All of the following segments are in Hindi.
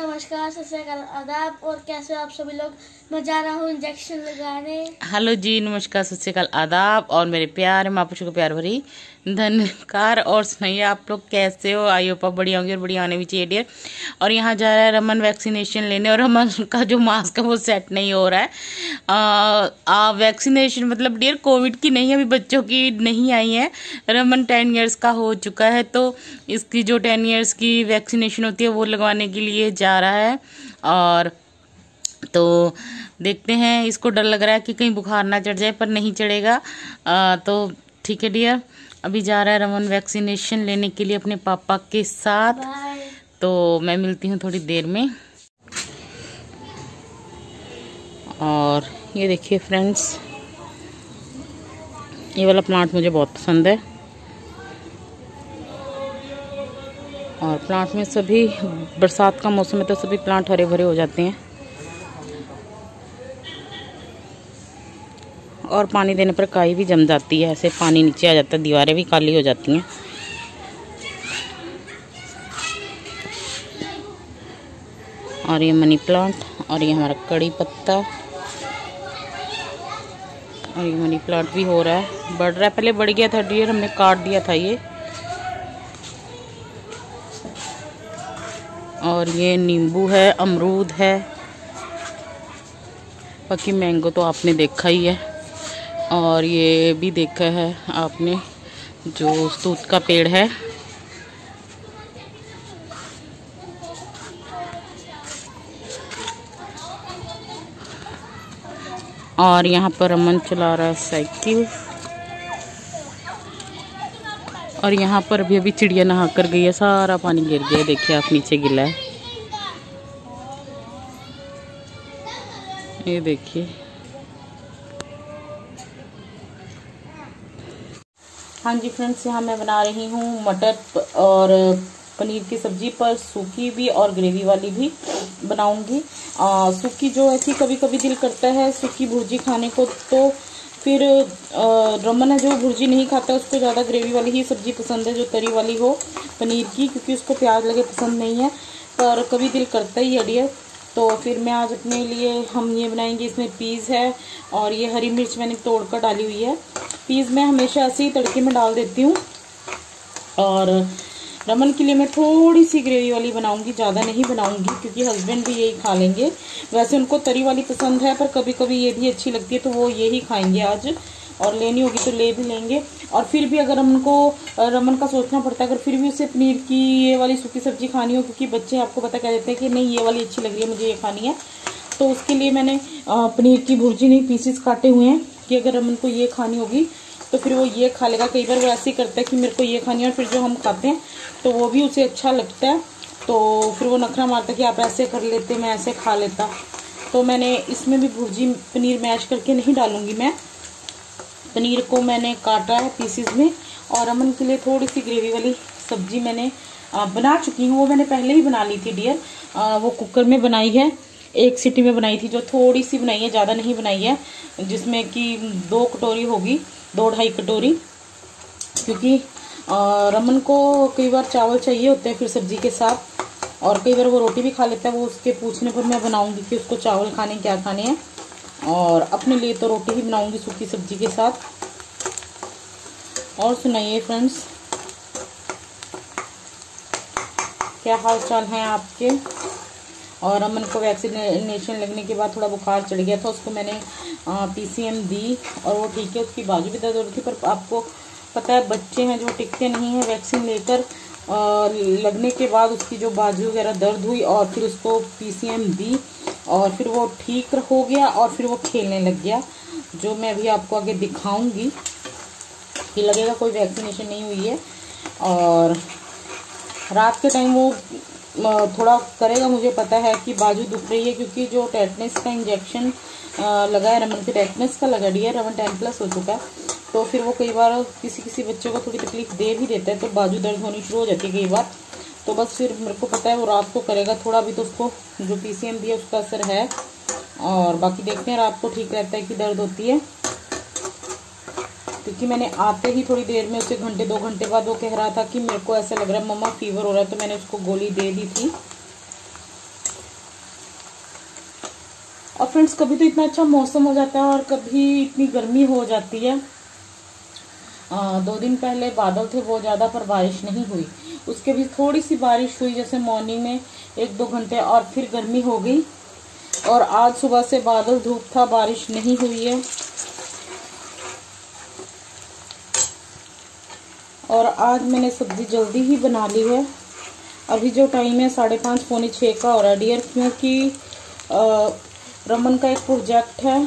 नमस्कार सत आदाब और कैसे आप सभी लोग? मैं जा रहा हूँ इंजेक्शन लगाने। हेलो जी नमस्कार सत श्रीकाल आदाब और मेरे प्यार मापुषों को प्यार भरी धन्यकार और सुनाइए आप लोग कैसे हो? आई होप बढ़िया होंगे और बढ़िया आने भी चाहिए डियर और यहाँ जा रहा है रमन वैक्सीनेशन लेने और रमन का जो मास्क है वो सेट नहीं हो रहा है। आ, आ, वैक्सीनेशन मतलब डियर कोविड की नहीं अभी बच्चों की नहीं आई है। रमन टेन ईयर्स का हो चुका है तो इसकी जो टेन ईयर्स की वैक्सीनेशन होती है वो लगवाने के लिए जा रहा है और तो देखते हैं इसको डर लग रहा है कि कहीं बुखार ना चढ़ जाए पर नहीं चढ़ेगा। तो ठीक है डियर अभी जा रहा है रमन वैक्सीनेशन लेने के लिए अपने पापा के साथ। तो मैं मिलती हूँ थोड़ी देर में। और ये देखिए फ्रेंड्स ये वाला प्लांट मुझे बहुत पसंद है। और प्लांट में सभी बरसात का मौसम है तो सभी प्लांट हरे भरे हो जाते हैं। और पानी देने पर काई भी जम जाती है, ऐसे पानी नीचे आ जाता है, दीवारें भी काली हो जाती हैं। और ये मनी प्लांट और ये हमारा कड़ी पत्ता। और ये मनी प्लांट भी हो रहा है। बढ़ रहा है, पहले बढ़ गया था डियर हमने काट दिया था ये। और ये नींबू है, अमरूद है। बाकी मैंगो तो आपने देखा ही है। और ये भी देखा है आपने, जो सूत का पेड़ है। और यहाँ पर अमन चला रहा है साइकिल। और यहाँ पर अभी अभी चिड़िया नहा कर गई है, सारा पानी गिर गया देखिए आप नीचे गिला है। ये देखिए। हाँ जी फ्रेंड्स, यहाँ मैं बना रही हूँ मटर और पनीर की सब्ज़ी पर सूखी भी और ग्रेवी वाली भी बनाऊँगी। सूखी जो ऐसी कभी कभी दिल करता है, सूखी भुर्जी खाने को तो फिर रमन है जो भुर्जी नहीं खाता, उसको ज़्यादा ग्रेवी वाली ही सब्ज़ी पसंद है, जो तरी वाली हो, पनीर की, क्योंकि उसको प्याज लगे पसंद नहीं है, पर कभी दिल करता ही है डियर तो फिर मैं आज अपने लिए, हम ये बनाएँगे, इसमें पीज़ है, और ये हरी मिर्च मैंने तोड़ कर डाली हुई है। पीज़ मैं हमेशा ऐसे ही तड़के में डाल देती हूँ, और रमन के लिए मैं थोड़ी सी ग्रेवी वाली बनाऊँगी, ज़्यादा नहीं बनाऊँगी, क्योंकि हस्बैंड भी यही खा लेंगे। वैसे उनको तरी वाली पसंद है, पर कभी कभी ये भी अच्छी लगती है तो वो यही खाएँगे आज। और लेनी होगी तो ले भी लेंगे। और फिर भी अगर रमन को रमन का सोचना पड़ता है, अगर फिर भी उसे पनीर की ये वाली सूखी सब्ज़ी खानी हो, क्योंकि बच्चे आपको पता कह देते हैं कि नहीं, ये वाली अच्छी लग रही है, मुझे ये खानी है। तो उसके लिए मैंने पनीर की भुर्जी नहीं, पीसेस काटे हुए हैं, कि अगर रमन को ये खानी होगी तो फिर वो ये खा लेगा। कई बार वो ऐसे ही करता है कि मेरे को ये खानी है और फिर जो हम खाते हैं तो वो भी उसे अच्छा लगता है। तो फिर वो नखरा मारता कि आप ऐसे कर लेते, मैं ऐसे खा लेता। तो मैंने इसमें भी भुर्जी पनीर मैश करके नहीं डालूँगी मैं। पनीर को मैंने काटा है पीसीज में और अमन के लिए थोड़ी सी ग्रेवी वाली सब्ज़ी मैंने बना चुकी हूँ। वो मैंने पहले ही बना ली थी डियर वो कुकर में बनाई है। एक सीटी में बनाई थी, जो थोड़ी सी बनाई है, ज़्यादा नहीं बनाई है, जिसमें कि दो कटोरी होगी, दो ढाई कटोरी, क्योंकि रमन को कई बार चावल चाहिए होते हैं फिर सब्ज़ी के साथ, और कई बार वो रोटी भी खा लेता है, वो उसके पूछने पर मैं बनाऊँगी कि उसको चावल खाने क्या खाने हैं, और अपने लिए तो रोटी ही बनाऊँगी सूखी सब्ज़ी के साथ। और सुनाइए फ्रेंड्स क्या हाल चाल हैं आपके? और अमन को वैक्सीनेशन लगने के बाद थोड़ा बुखार चढ़ गया था, उसको मैंने पीसीएम दी और वो ठीक है, उसकी बाजू भी दर्द हो रही थी, पर आपको पता है बच्चे हैं जो टिकते नहीं हैं वैक्सीन लेकर लगने के बाद उसकी जो बाजू वगैरह दर्द हुई और फिर उसको पीसीएम दी और फिर वो ठीक हो गया और फिर वो खेलने लग गया, जो मैं अभी आपको आगे दिखाऊँगी। कि लगेगा कोई वैक्सीनेशन नहीं हुई है और रात के टाइम वो थोड़ा करेगा, मुझे पता है कि बाजू दुख रही है, क्योंकि जो टेटनेस का इंजेक्शन लगा है, रमन के टेटनेस का लगा दिया रमन टेन प्लस हो चुका है। तो फिर वो कई बार किसी किसी बच्चे को थोड़ी तकलीफ़ दे भी देता है तो बाजू दर्द होनी शुरू हो जाती है कई बार। तो बस फिर मेरे को पता है वो रात को करेगा, थोड़ा भी तो उसको, जो पी दिया उसका असर है। और बाकी देखते हैं, रात को ठीक रहता है कि दर्द होती है। क्योंकि मैंने आते ही थोड़ी देर में उसे घंटे दो घंटे बाद वो कह रहा था कि मेरे को ऐसा लग रहा है मम्मा फीवर हो रहा है तो मैंने उसको गोली दे दी थी। और फ्रेंड्स कभी तो इतना अच्छा मौसम हो जाता है और कभी इतनी गर्मी हो जाती है। आ, दो दिन पहले बादल थे बहुत ज़्यादा पर बारिश नहीं हुई। उसके भी थोड़ी सी बारिश हुई जैसे मॉर्निंग में एक दो घंटे और फिर गर्मी हो गई। और आज सुबह से बादल धूप था बारिश नहीं हुई है। और आज मैंने सब्ज़ी जल्दी ही बना ली है। अभी जो टाइम है, साढ़े पाँच, पौने छः का हो रहा है डियर क्योंकि रमन का एक प्रोजेक्ट है,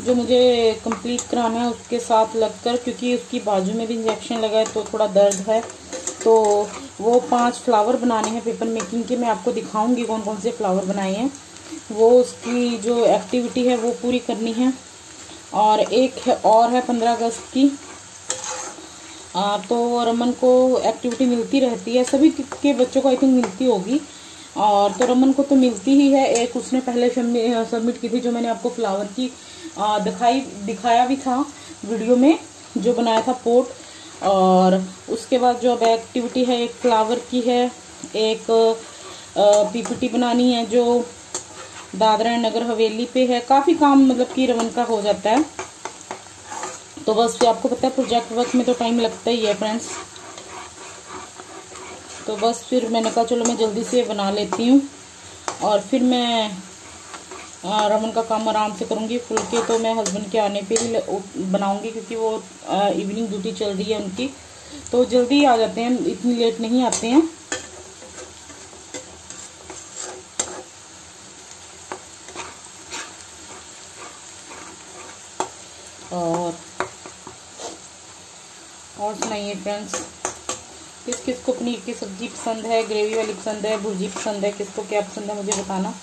जो मुझे कंप्लीट कराना है, उसके साथ लगकर, क्योंकि उसकी बाजू में भी इंजेक्शन लगा है तो थोड़ा दर्द है। तो वो पाँच फ्लावर बनाने हैं पेपर मेकिंग के, मैं आपको दिखाऊँगी कौन कौन से फ्लावर बनाए हैं। वो उसकी जो एक्टिविटी है, वो पूरी करनी है। और एक है, और है पंद्रह अगस्त की। आ, तो रमन को एक्टिविटी मिलती रहती है सभी के बच्चों को आई थिंक मिलती होगी। और तो रमन को तो मिलती ही है एक उसने पहले सबमिट की थी जो मैंने आपको फ्लावर की आ, दिखाई दिखाया भी था वीडियो में जो बनाया था पोट और उसके बाद जो अब एक्टिविटी है एक फ्लावर की है एक पीपीटी बनानी है जो दादरा नगर हवेली पे है। काफ़ी काम मतलब कि रमन का हो जाता है। तो बस फिर आपको पता है प्रोजेक्ट वर्क में तो टाइम लगता ही है फ्रेंड्स तो बस फिर मैंने कहा, चलो मैं जल्दी से बना लेती हूँ और फिर मैं रमन का काम आराम से करूँगी फुल के तो मैं हस्बैंड के आने पे ही बनाऊँगी क्योंकि वो इवनिंग ड्यूटी चल रही है उनकी. तो जल्दी आ जाते हैं, इतनी लेट नहीं आते हैं. और और सुनाइए फ्रेंड्स किस किस को पनीर की सब्ज़ी पसंद है ग्रेवी वाली पसंद है, भुर्जी पसंद है, किसको क्या पसंद है, मुझे बताना।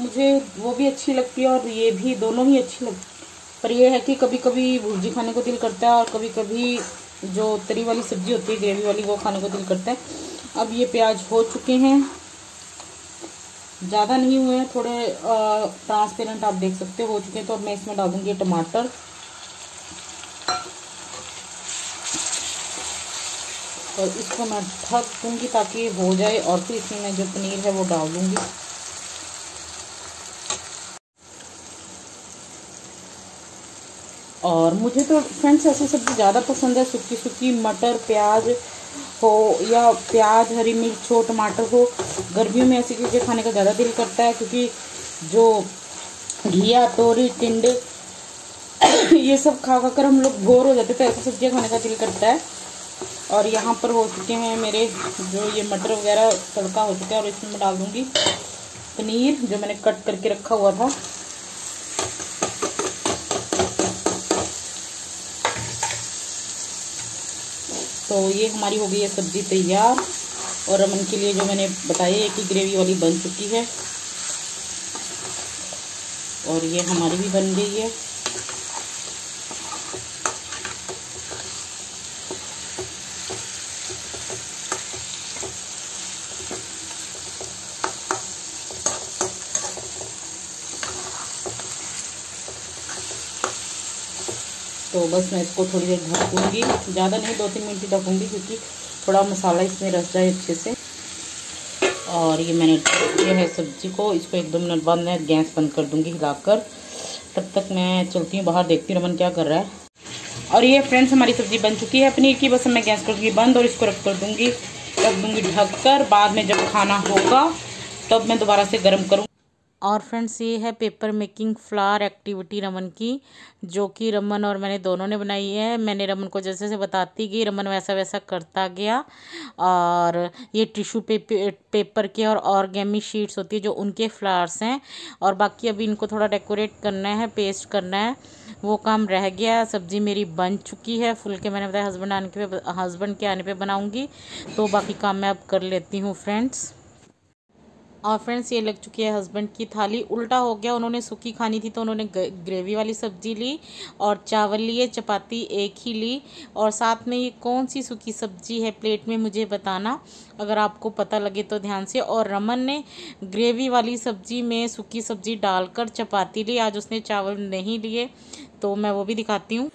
मुझे वो भी अच्छी लगती है और ये भी दोनों ही अच्छी लगती पर ये है कि कभी कभी भुर्जी खाने को दिल करता है और कभी कभी जो तरी वाली सब्ज़ी होती है ग्रेवी वाली, वो खाने को दिल करता है। अब ये प्याज हो चुके हैं। ज़्यादा नहीं हुए हैं, थोड़े ट्रांसपेरेंट आप देख सकते हो चुके हैं तो अब मैं इसमें डाल दूँगी टमाटर। और इसको मैं ढक दूँगी ताकि हो जाए और फिर इसमें मैं जो पनीर है वो डाल दूँगी। और मुझे तो फ्रेंड्स ऐसी सब्ज़ी ज़्यादा पसंद है, सूखी सूखी मटर, प्याज हो या प्याज, हरी मिर्च हो, टमाटर हो। गर्मियों में ऐसी चीज़ें खाने का ज़्यादा दिल करता है क्योंकि जो घिया, तोरी, टिंडे, ये सब खा खा कर हम लोग बोर हो जाते तो ऐसी सब्ज़ियाँ खाने का दिल करता है। और यहाँ पर हो चुके हैं मेरे जो ये मटर वगैरह तड़का हो चुका है और इसमें मैं डाल दूँगी पनीर, जो मैंने कट करके रखा हुआ था। तो ये हमारी हो गई है सब्ज़ी तैयार और रमन के लिए जो मैंने बताया है कि ग्रेवी वाली बन चुकी है। और ये हमारी भी बन गई है। तो बस मैं इसको थोड़ी देर ढकूँगी ज़्यादा नहीं दो तीन मिनट ही ढकूँगी क्योंकि थोड़ा मसाला इसमें रस जाए अच्छे से। और ये मैंने ये है सब्ज़ी को, इसको एक दो मिनट बाद मैं गैस बंद कर दूँगी, हिलाकर। तब तक मैं चलती हूँ बाहर, देखती हूँ रमन क्या कर रहा है। और ये फ्रेंड्स, हमारी सब्ज़ी बन चुकी है पनीर की। बस मैं गैस कर दूँगी बंद और इसको रख कर दूँगी। रख दूँगी ढक कर बाद में जब खाना होगा, तब मैं दोबारा से गर्म करूँ और फ्रेंड्स ये है paper making flower activity Raman की, जो कि रमन और मैंने दोनों ने बनाई है। मैंने रमन को जैसे जैसे बताती गई, रमन वैसा वैसा करता गया। और ये टिश्यू पेपर पेपर के और ऑर्गेमी शीट्स होती है, जो उनके फ्लावर्स हैं। और बाकी अभी इनको थोड़ा डेकोरेट करना है पेस्ट करना है, वो काम रह गया। सब्ज़ी मेरी बन चुकी है, फुल के मैंने बताया हस्बैंड आने के हस्बैंड के आने पे बनाऊँगी। तो बाकी काम मैं अब कर लेती हूँ फ्रेंड्स और फ्रेंड्स, ये लग चुकी है हस्बैंड की थाली। उल्टा हो गया, उन्होंने सूखी खानी थी तो उन्होंने ग्रेवी वाली सब्ज़ी ली और चावल लिए, चपाती एक ही ली। और साथ में ये कौन सी सूखी सब्ज़ी है प्लेट में, मुझे बताना। अगर आपको पता लगे तो ध्यान से। और रमन ने ग्रेवी वाली सब्ज़ी में सूखी सब्ज़ी डालकर चपाती ली। आज उसने चावल नहीं लिए तो मैं वो भी दिखाती हूँ।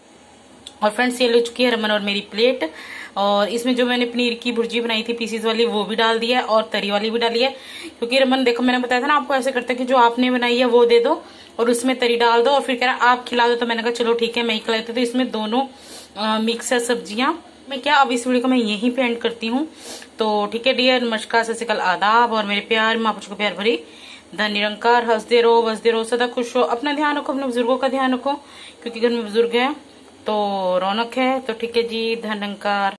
और फ्रेंड्स, ये ले चुकी है रमन और मेरी प्लेट और इसमें जो मैंने पनीर की भुर्जी बनाई थी पीसीज वाली, वो भी डाल दिया है और तरी वाली भी डाली है। क्योंकि रमन, देखो मैंने बताया था ना, आपको ऐसे करते कि जो आपने बनाई है, वो दे दो और उसमें तरी डाल दो और फिर कह रहा आप खिला दो। तो मैंने कहा, चलो ठीक है, मैं ही खिलाती तो इसमें दोनों मिक्स है सब्ज़ियाँ। मैं क्या, अब इस वीडियो को मैं यहीं पे एंड करती हूँ। तो ठीक है डियर नमस्कार सत आदाब और मेरे प्यार, माँ को प्यार भरी। धन निरंकार, हँसते रहो, बसते रहो, सदा खुश रहो। अपना ध्यान रखो, अपने बुज़ुर्गों का ध्यान रखो, क्योंकि घर में बुज़ुर्ग है तो रौनक है। तो ठीक है जी धन निरंकार।